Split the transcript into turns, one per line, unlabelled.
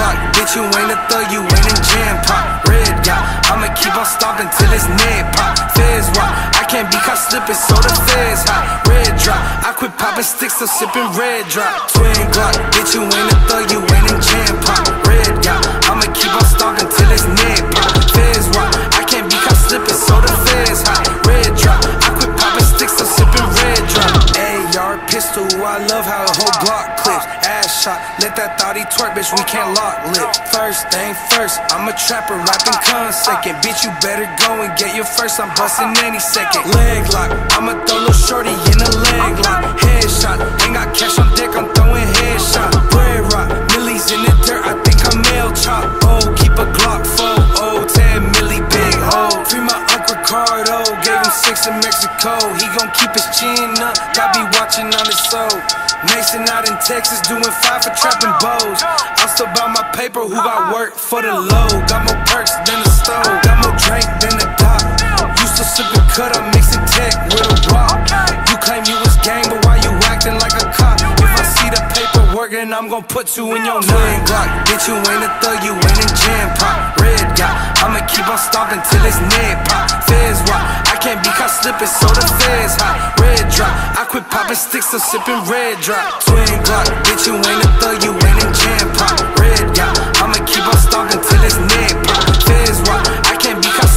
Glock, bitch, you ain't a thug, you ain't in jam pop. Red dot, I'ma keep on stomping till it's near pop. Feds walk, I can't be caught slipping, so the feds hot. Red drop, I quit popping sticks, so sipping red drop. Twin Glock, bitch, you ain't a pistol, I love how a whole block clips. Ass shot, let that thotty twerk, bitch, we can't lock lip. First thing first, I'm a trapper, rapping con second. Bitch, you better go and get your first, I'm busting any second. Leg lock, I'ma throw little shorty in a leg lock. Headshot, ain't got cash on deck, I'm throwing headshot. Bread rock, millies in the dirt, I think I'm mail chop. Oh, keep a Glock full, oh, 10 milli big hole. Free my Uncle Ricardo, gave him six in Mexico. He gon' keep his chin up, got be Mason out in Texas, doing five for trapping bows. I'm still about my paper, who got uh-uh. work for the low? Got more perks than the stove, uh-uh. got more drink than the dock. Used to sip and cut up, mixing tech with a rock. You claim you was gang, but why you acting like a cop? If I see the paperwork, then I'm gon' put you in your nine Glock. Bitch, you ain't a thug, you ain't in jam pop. Red dot, I'ma keep on stomping till it's near pop. Feds walk, I can't be caught slipping, so the feds hot. Red drop, popping sticks, I'm sipping red drop. Twin block, bitch, you ain't a thug, you ain't a jam pop. Red dot, I'ma keep on stomping till it's neck pop. Fizz rock, I can't be caught